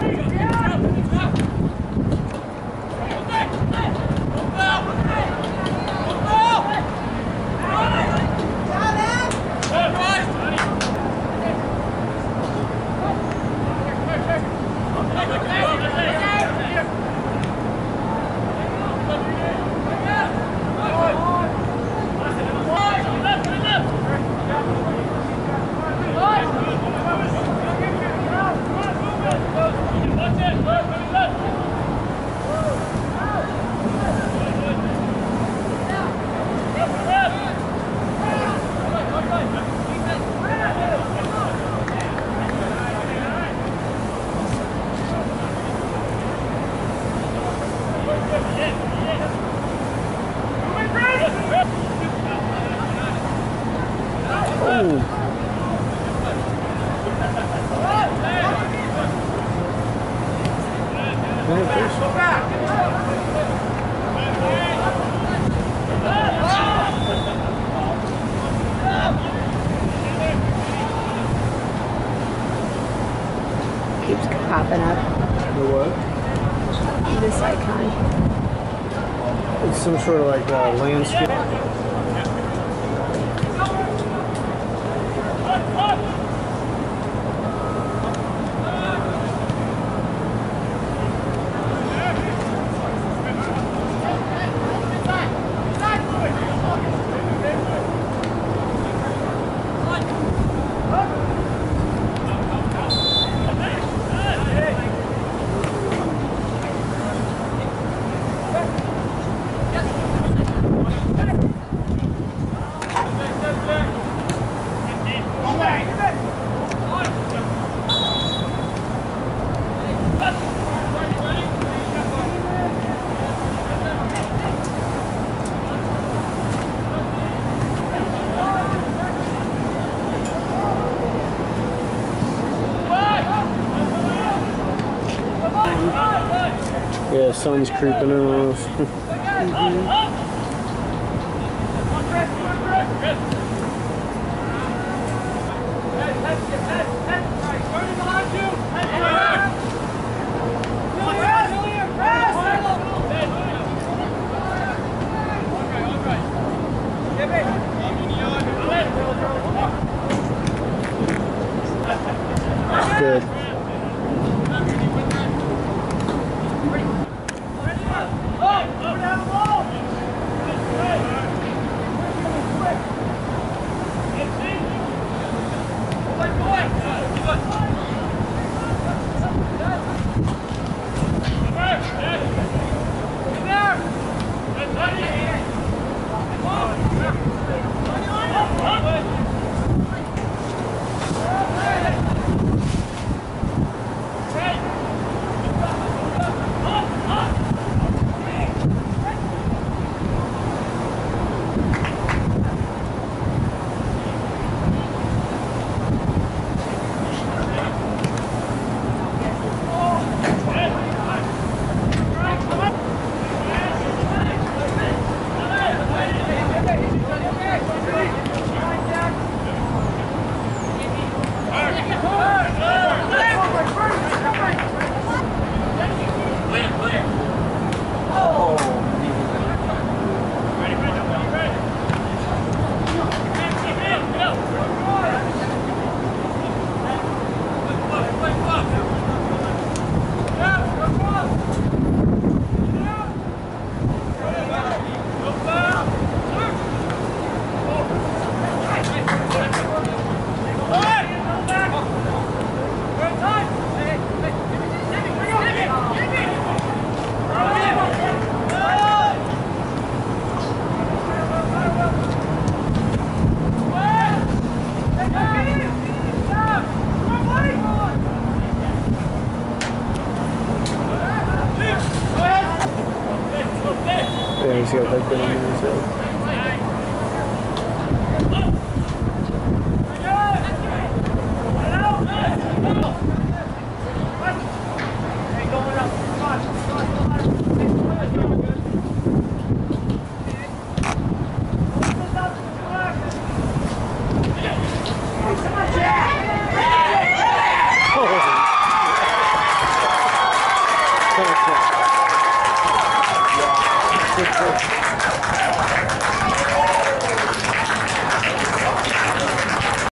Keeps popping up. The what? This icon. It's some sort of like uh, landscape. Yeah, sun's creeping in on us. 二。he's got that bit on there too. Oh,